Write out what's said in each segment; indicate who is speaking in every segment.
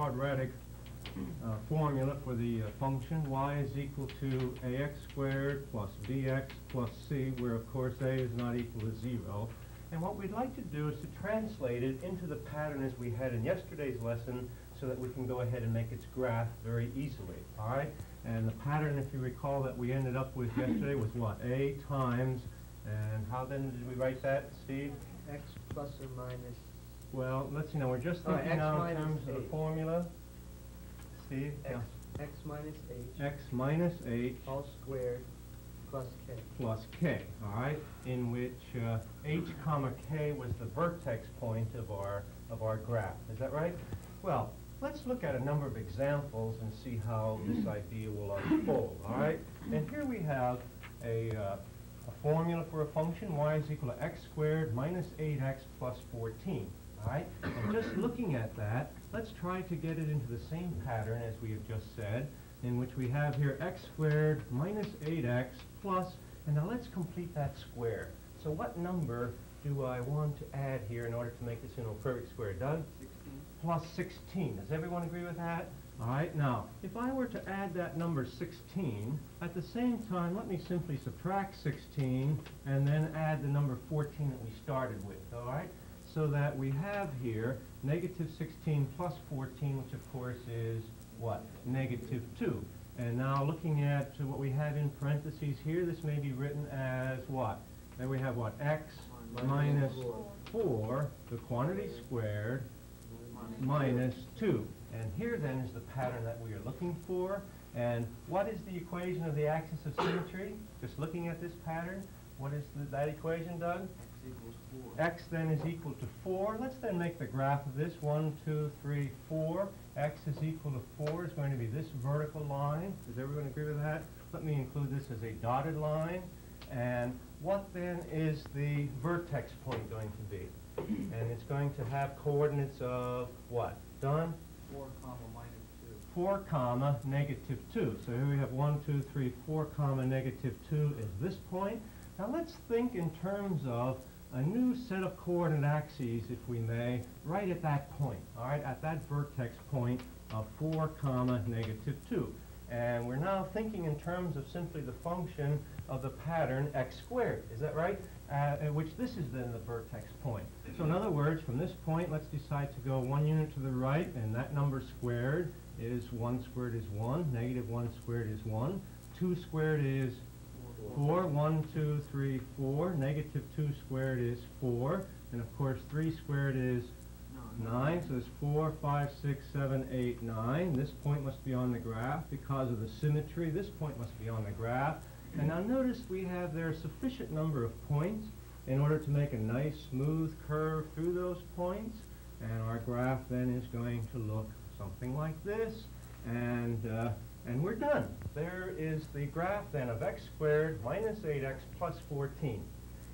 Speaker 1: quadratic uh, formula for the uh, function y is equal to ax squared plus bx plus c, where of course a is not equal to 0. And what we'd like to do is to translate it into the pattern as we had in yesterday's lesson so that we can go ahead and make its graph very easily, all right? And the pattern, if you recall, that we ended up with yesterday was what? a times, and how then did we write that, Steve?
Speaker 2: X plus or minus,
Speaker 1: Well, let's see, now, we're just
Speaker 2: Oh,
Speaker 1: thinking
Speaker 2: x
Speaker 1: now in
Speaker 2: minus
Speaker 1: terms of the
Speaker 2: eight.
Speaker 1: formula. Steve?
Speaker 2: X,
Speaker 1: Yeah.
Speaker 2: X minus H,
Speaker 1: X minus h
Speaker 2: all squared, plus K.
Speaker 1: plus k, all right? In which uh, h comma k was the vertex point of our, of our graph. Is that right? Well, let's look at a number of examples and see how this idea will unfold, all right? And here we have a, uh, a formula for a function, y is equal to x squared minus 8x plus 14, all right? And just looking at that, let's try to get it into the same pattern as we have just said, in which we have here x squared minus 8x plus, and now let's complete that square. So what number do I want to add here in order to make this into a perfect square? Doug? Plus 16. Does everyone agree with that? All right, now, if I were to add that number 16, at the same time, let me simply subtract 16 and then add the number 14 that we started with, all right? So that we have here negative 16 plus 14, which of course is what? Negative 2. And now looking at what we have in parentheses here, this may be written as what? Then we have what? x minus 4, the quantity squared, minus 2. And here then is the pattern that we are looking for. And what is the equation of the axis of symmetry? Just looking at this pattern, what is the, that equation, Doug?
Speaker 2: X equals four.
Speaker 1: x then is equal to 4. Let's then make the graph of this. 1, 2, 3, 4. x is equal to 4 is going to be this vertical line. Does everyone agree with that? Let me include this as a dotted line. And what then is the vertex point going to be? And it's going to have coordinates of what? Don?
Speaker 2: Four comma minus two.
Speaker 1: 4 comma negative 2. So here we have 1, 2, 3, 4 comma negative 2 is this point. Now let's think in terms of a new set of coordinate axes, if we may, right at that point, all right, at that vertex point of 4 comma negative 2. And we're now thinking in terms of simply the function of the pattern x squared. Is that right? Uh, in which this is then the vertex point. So in other words, from this point, let's decide to go one unit to the right, and that number squared is 1 squared is 1, negative 1 squared is 1, 2 squared is 4, 1, 2, 3, 4, negative 2 squared is 4, and of course 3 squared is 9, so it's 4, 5, 6, 7, 8, 9. This point must be on the graph because of the symmetry. This point must be on the graph. And now notice we have there a sufficient number of points in order to make a nice smooth curve through those points. And our graph then is going to look something like this. And, uh, and we're done. There is the graph then of x squared minus 8x plus 14.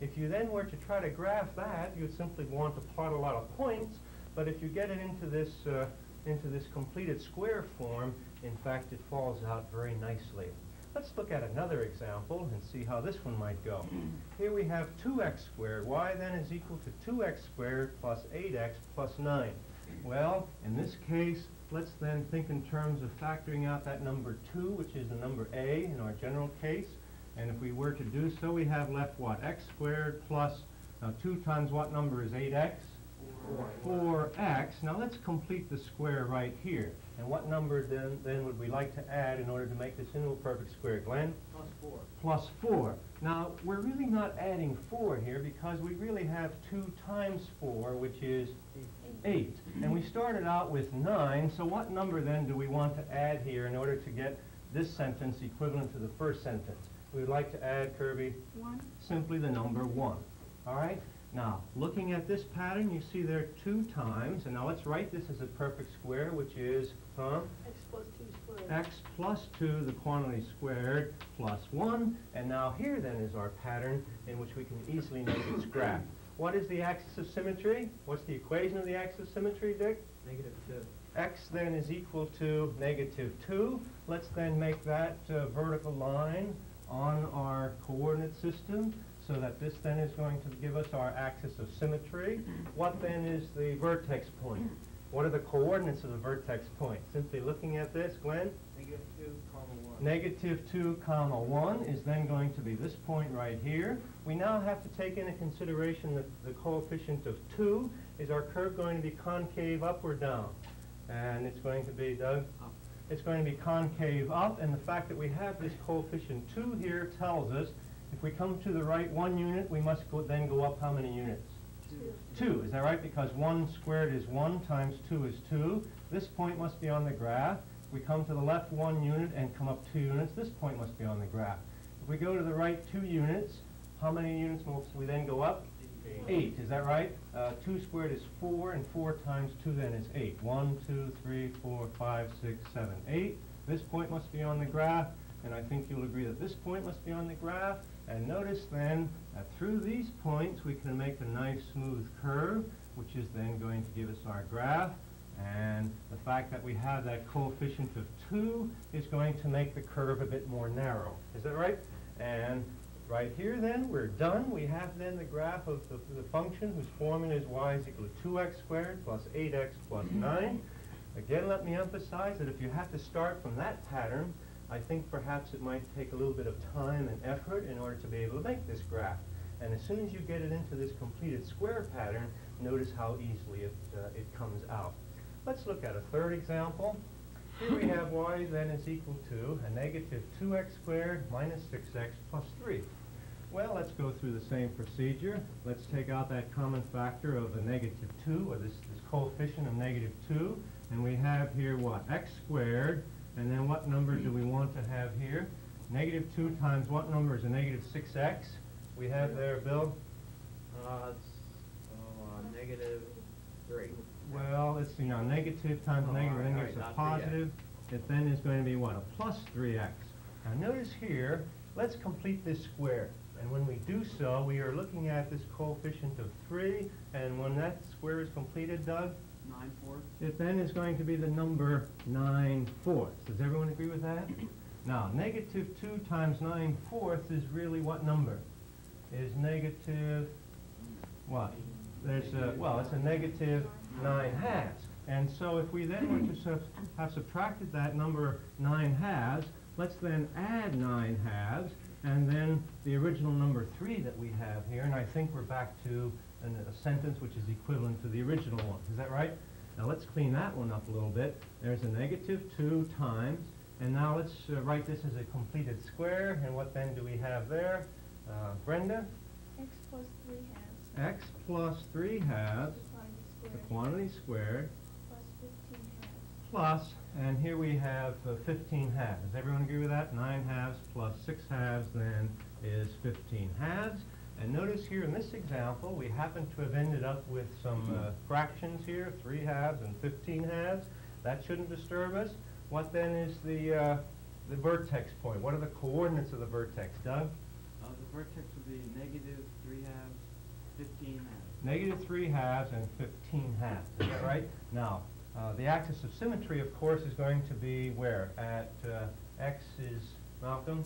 Speaker 1: If you then were to try to graph that, you'd simply want to plot a lot of points, but if you get it into this, uh, into this completed square form, in fact, it falls out very nicely. Let's look at another example and see how this one might go. Here we have 2x squared. y then is equal to 2x squared plus 8x plus 9. Well, in this case, let's then think in terms of factoring out that number 2, which is the number a in our general case. And if we were to do so, we have left what? x squared plus, now 2 times what number is 8x? 4x. Now let's complete the square right here. And what number then, then would we like to add in order to make this into a perfect square? Glenn?
Speaker 2: Plus four.
Speaker 1: Plus 4. Now, we're really not adding 4 here because we really have 2 times 4, which is 8. And we started out with 9, so what number then do we want to add here in order to get this sentence equivalent to the first sentence? We would like to add, Kirby,
Speaker 3: One.
Speaker 1: simply the number 1. All right? Now, looking at this pattern, you see there two times, and now let's write this as a perfect square, which is, huh?
Speaker 3: X plus two squared.
Speaker 1: x plus 2, the quantity squared, plus 1. And now here then is our pattern in which we can easily make its graph. What is the axis of symmetry? What's the equation of the axis of symmetry, Dick?
Speaker 2: Negative two.
Speaker 1: x then is equal to negative 2. Let's then make that uh, vertical line on our coordinate system so that this then is going to give us our axis of symmetry. What then is the vertex point? What are the coordinates of the vertex point? Simply looking at this, Glenn,
Speaker 2: Negative two, comma one.
Speaker 1: negative 2 comma 1 is then going to be this point right here. We now have to take into consideration that the coefficient of 2. Is our curve going to be concave up or down? And it's going to be, Doug?
Speaker 2: Up.
Speaker 1: It's going to be concave up, and the fact that we have this coefficient 2 here tells us if we come to the right one unit, we must go, then go up how many units?
Speaker 2: Two.
Speaker 1: is that right? Because 1 squared is 1 times 2 is 2. This point must be on the graph. We come to the left 1 unit and come up 2 units. This point must be on the graph. If we go to the right 2 units, how many units must we then go up? 8, is that right? Uh, 2 squared is 4, and 4 times 2 then is 8. 1, 2, 3, 4, 5, 6, 7, 8. This point must be on the graph, and I think you'll agree that this point must be on the graph. And notice then that through these points we can make a nice smooth curve, which is then going to give us our graph. And the fact that we have that coefficient of 2 is going to make the curve a bit more narrow. Is that right? And right here then, we're done. We have then the graph of the, the function whose formula is y is equal to 2x squared plus 8x plus 9. Again, let me emphasize that if you have to start from that pattern, I think perhaps it might take a little bit of time and effort in order to be able to make this graph. And as soon as you get it into this completed square pattern, notice how easily it, uh, it comes out. Let's look at a third example. Here we have y then is equal to a negative 2x squared minus 6x plus 3. Well, let's go through the same procedure. Let's take out that common factor of a negative 2, or this, this coefficient of negative 2. And we have here what? x squared. And then what number do we want to have here? Negative 2 times what number is a negative 6x? We have there, Bill?
Speaker 2: Uh, it's, uh, negative three.
Speaker 1: Well, let's see now, negative times
Speaker 2: Oh,
Speaker 1: negative,
Speaker 2: right, right, 3x.
Speaker 1: positive. It then is going to be what, a plus 3x. Now notice here, let's complete this square. And when we do so, we are looking at this coefficient of 3, and when that square is completed, Doug,
Speaker 2: Nine fourths.
Speaker 1: it then is going to be the number 9 fourths. Does everyone agree with that? Now, negative 2 times 9 fourths is really what number? Is negative, what? There's a, well, it's a negative 9 halves. And so if we then were to sub- have subtracted that number 9 halves, let's then add 9 halves, and then the original number 3 that we have here, and I think we're back to an, a sentence which is equivalent to the original one. Is that right? Now let's clean that one up a little bit. There's a negative 2 times, and now let's uh, write this as a completed square, and what then do we have there? Uh, Brenda?
Speaker 3: X plus three halves.
Speaker 1: x plus 3 halves,
Speaker 3: The
Speaker 1: the
Speaker 3: quantity
Speaker 1: quantity
Speaker 3: squared.
Speaker 1: squared,
Speaker 3: Plus fifteen halves.
Speaker 1: plus, and here we have uh, 15 halves. Does everyone agree with that? 9 halves plus 6 halves then is 15 halves. And notice here in this example, we happen to have ended up with some uh, fractions here, 3 halves and 15 halves. That shouldn't disturb us. What then is the, uh, the vertex point? What are the coordinates of the vertex, Doug?
Speaker 2: Uh, the vertex would be negative three halves, fifteen halves.
Speaker 1: Negative 3 halves and 15 halves, is that right? Now, uh, the axis of symmetry, of course, is going to be where? At uh, x is, Malcolm?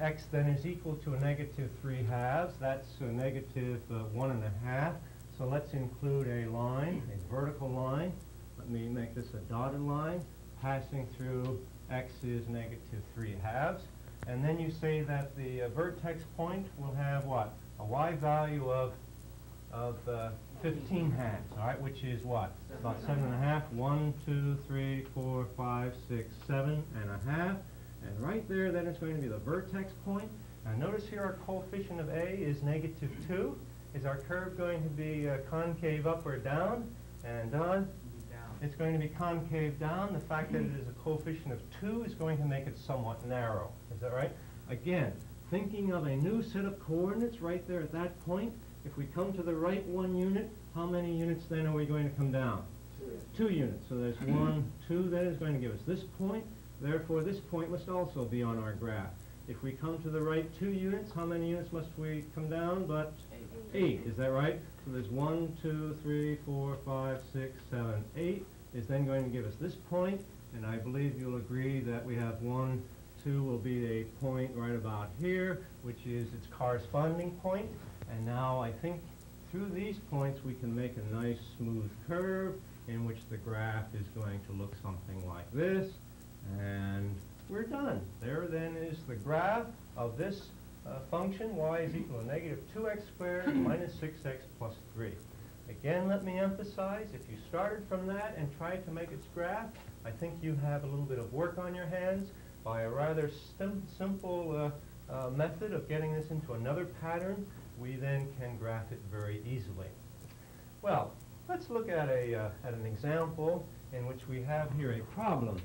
Speaker 1: X then is equal to a negative 3 halves. That's a negative uh, one and a half. So let's include a line, a vertical line. Let me make this a dotted line, passing through x is negative 3 halves. And then you say that the uh, vertex point will have what? A y value of, of uh, 15 halves, all right, which is what? About seven and a half. One, two, three, four, five, six, seven and a half. And right there, then it's going to be the vertex point. Now notice here our coefficient of A is negative 2. Is our curve going to be uh, concave up or down? And Don,
Speaker 2: Be down.
Speaker 1: it's going to be concave down. The fact that it is a coefficient of 2 is going to make it somewhat narrow. Is that right? Again, thinking of a new set of coordinates right there at that point, if we come to the right one unit, how many units then are we going to come down? Two units. So there's one, two, that is going to give us this point. Therefore, this point must also be on our graph. If we come to the right two units, how many units must we come down? But eight, is that right? So there's one, two, three, four, five, six, seven, eight is then going to give us this point. point, and I believe you'll agree that we have one, 2 will be a point right about here, which is its corresponding point. And now I think through these points we can make a nice smooth curve in which the graph is going to look something like this. And we're done. There then is the graph of this uh, function, y is equal to negative 2x squared minus 6x plus 3. Again, let me emphasize, if you started from that and tried to make its graph, I think you have a little bit of work on your hands. By a rather sim simple uh, uh, method of getting this into another pattern, we then can graph it very easily. Well, let's look at, a, uh, at an example in which we have here a problem.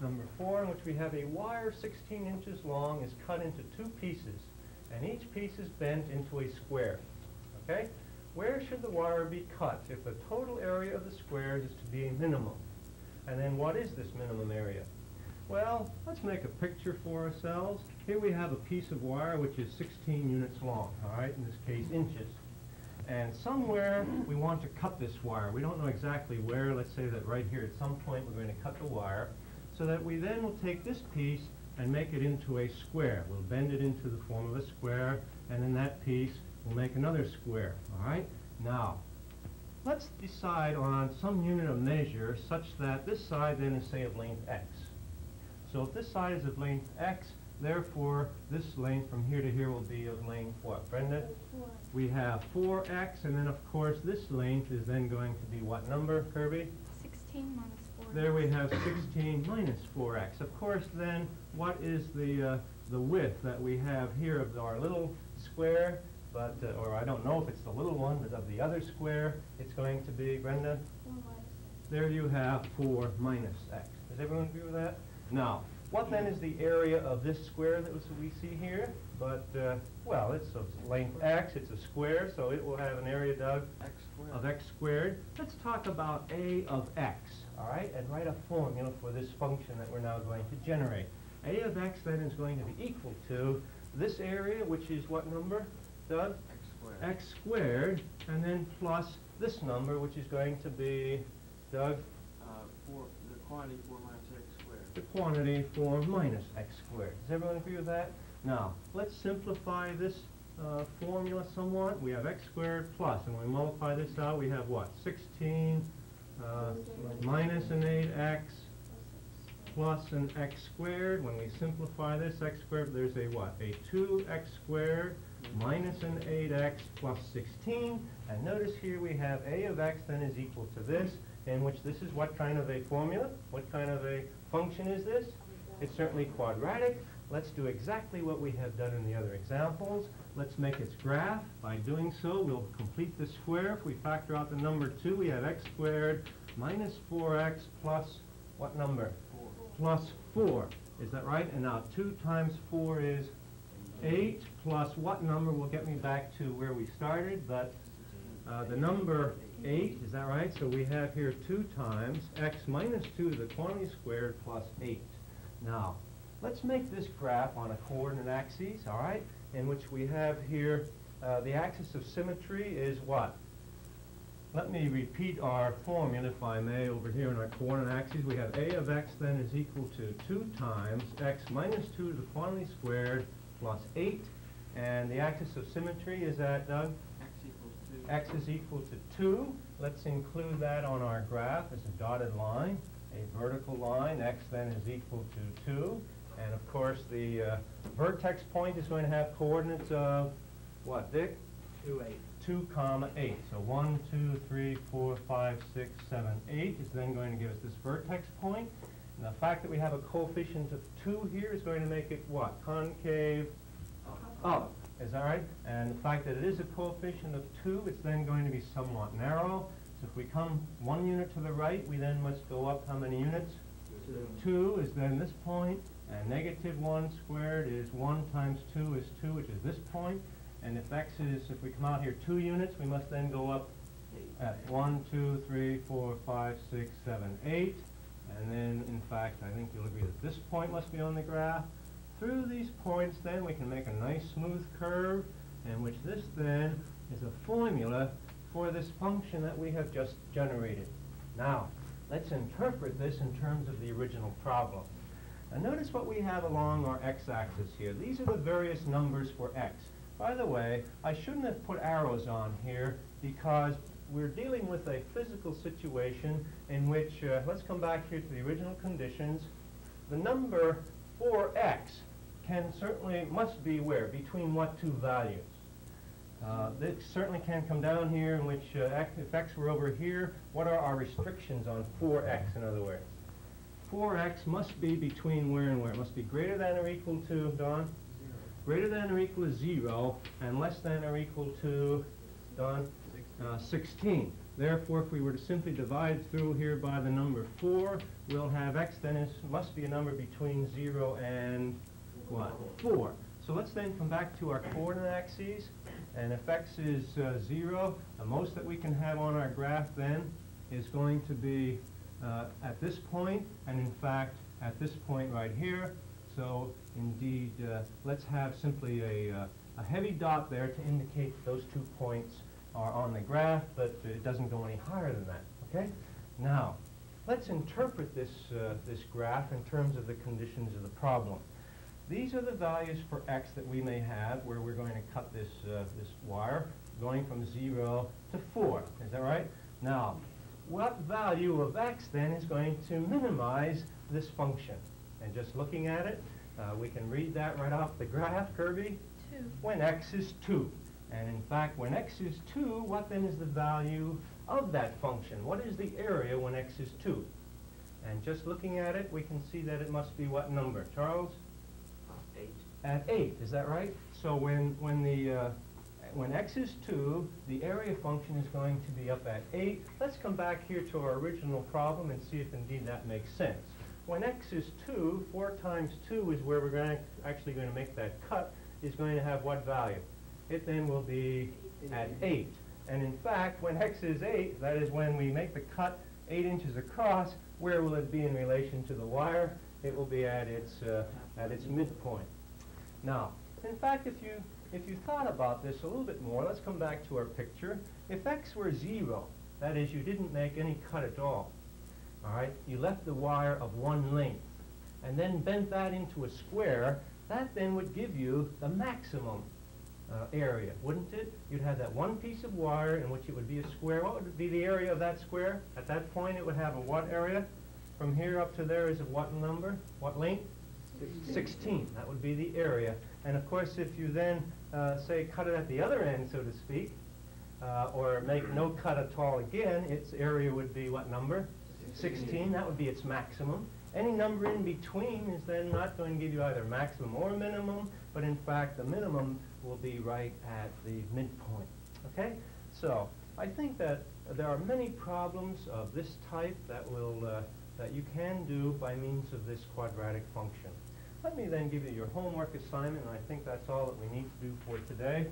Speaker 1: Number four, in which we have a wire 16 inches long is cut into two pieces, and each piece is bent into a square. Okay? Where should the wire be cut if the total area of the square is to be a minimum? And then what is this minimum area? Well, let's make a picture for ourselves. Here we have a piece of wire which is 16 units long, all right, in this case inches. And somewhere we want to cut this wire. We don't know exactly where. Let's say that right here at some point we're going to cut the wire so that we then will take this piece and make it into a square. We'll bend it into the form of a square, and then that piece we'll make another square, all right? Now, let's decide on some unit of measure such that this side then is, say, of length x. So if this side is of length x, therefore this length from here to here will be of length what, Brenda?
Speaker 3: Four.
Speaker 1: We have 4x, and then of course this length is then going to be what number, Kirby?
Speaker 3: Sixteen minus four.
Speaker 1: There we have 16 minus 4x. Of course, then, what is the, uh, the width that we have here of our little square? But, uh, or I don't know if it's the little one, but of the other square, it's going to be, Brenda?
Speaker 3: Four.
Speaker 1: There you have 4 minus x. Does everyone agree with that? Now, what then is the area of this square that we see here? But, uh, well, it's of length x, it's a square, so it will have an area, Doug,
Speaker 2: X
Speaker 1: of x squared. Let's talk about a of x, all right, and write a formula for this function that we're now going to generate. a of x then is going to be equal to this area, which is what number, Doug?
Speaker 2: X squared.
Speaker 1: x squared, and then plus this number, which is going to be, Doug,
Speaker 2: Uh, four, the quantity four minus X squared.
Speaker 1: The quantity four minus x squared. Does everyone agree with that? Now, let's simplify this uh, formula somewhat. We have x squared plus, and we multiply this out, we have what? 16 uh, minus an 8x
Speaker 3: Plus
Speaker 1: plus an x squared. When we simplify this x squared, there's a what? A 2x squared minus an 8x plus 16. And notice here we have a of x then is equal to this, in which this is what kind of a formula? What kind of a function is this? It's certainly quadratic. Let's do exactly what we have done in the other examples. Let's make its graph. By doing so, we'll complete the square. If we factor out the number 2, we have x squared minus 4x plus what number?
Speaker 2: Four.
Speaker 1: Plus 4. Is that right? And now 2 times 4 is 8 plus what number will get me back to where we started? But uh, the number 8, is that right? So we have here 2 times x minus 2 to the quantity squared plus 8. Now, let's make this graph on a coordinate axis, all right, in which we have here uh, the axis of symmetry is what? Let me repeat our formula, if I may, over here in our coordinate axes. We have a of x then is equal to 2 times x minus 2 to the quantity squared plus 8. And the axis of symmetry is at, Doug?
Speaker 2: Two.
Speaker 1: X is equal to 2. Let's include that on our graph as a dotted line, a vertical line. x then is equal to 2. And of course, the uh, vertex point is going to have coordinates of what, Dick?
Speaker 2: Two eight.
Speaker 1: 2 comma 8. So 1, 2, 3, 4, 5, 6, 7, 8 is then going to give us this vertex point. And the fact that we have a coefficient of 2 here is going to make it what? Concave up. Is that right? And the fact that it is a coefficient of 2, it's then going to be somewhat narrow. So if we come one unit to the right, we then must go up how many units?
Speaker 2: Two.
Speaker 1: 2 is then this point, and negative 1 squared is 1 times 2 is 2, which is this point. And if x is, if we come out here 2 units, we must then go up at 1, 2, 3, 4, 5, 6, 7, 8. And then, in fact, I think you'll agree that this point must be on the graph. Through these points, then, we can make a nice smooth curve, in which this, then, is a formula for this function that we have just generated. Now, let's interpret this in terms of the original problem. Now notice what we have along our x-axis here. These are the various numbers for x. By the way, I shouldn't have put arrows on here because we're dealing with a physical situation in which, uh, let's come back here to the original conditions. The number 4x can certainly, must be where? Between what two values? Uh, This certainly can come down here in which, uh, if x were over here, what are our restrictions on 4x in other words? 4x must be between where and where? It must be greater than or equal to, Don?
Speaker 2: Zero.
Speaker 1: Greater than or equal to 0 and less than or equal to, Don?
Speaker 2: Sixteen.
Speaker 1: Uh, 16. Therefore, if we were to simply divide through here by the number 4, we'll have x then is, must be a number between 0 and what? 4. So let's then come back to our coordinate axes. And if x is uh, 0, the most that we can have on our graph then is going to be uh, at this point, and in fact, at this point right here. So indeed, uh, let's have simply a, uh, a heavy dot there to indicate those two points are on the graph, but it doesn't go any higher than that, okay? Now, let's interpret this, uh, this graph in terms of the conditions of the problem. These are the values for x that we may have where we're going to cut this, uh, this wire going from 0 to 4. Is that right? Now, what value of x then is going to minimize this function? And just looking at it, uh, we can read that right off the graph, Kirby
Speaker 3: Two.
Speaker 1: when x is 2. And in fact, when x is 2, what then is the value of that function? What is the area when x is 2? And just looking at it, we can see that it must be what number? Charles? At 8, is that right? So when, when the, uh, when x is 2, the area function is going to be up at 8. Let's come back here to our original problem and see if indeed that makes sense. When x is 2, 4 times 2 is where we're going actually going to make that cut, is going to have what value? It then will be at 8. And in fact, when x is 8, that is when we make the cut 8 inches across, where will it be in relation to the wire? It will be at its, uh, at its midpoint. Now, in fact, if you, if you thought about this a little bit more, let's come back to our picture. If x were 0, that is, you didn't make any cut at all, all right? You left the wire of one length, and then bent that into a square, that then would give you the maximum uh, area, wouldn't it? You'd have that one piece of wire in which it would be a square. What would be the area of that square? At that point, it would have a what area? From here up to there is a what number? What length? 16. That would be the area. And of course, if you then, uh, say, cut it at the other end, so to speak, uh, or make no cut at all again, its area would be what number? 16. That would be its maximum. Any number in between is then not going to give you either maximum or minimum, but in fact, the minimum will be right at the midpoint. Okay? So, I think that there are many problems of this type that will, uh, that you can do by means of this quadratic function. Let me then give you your homework assignment, and I think that's all that we need to do for today.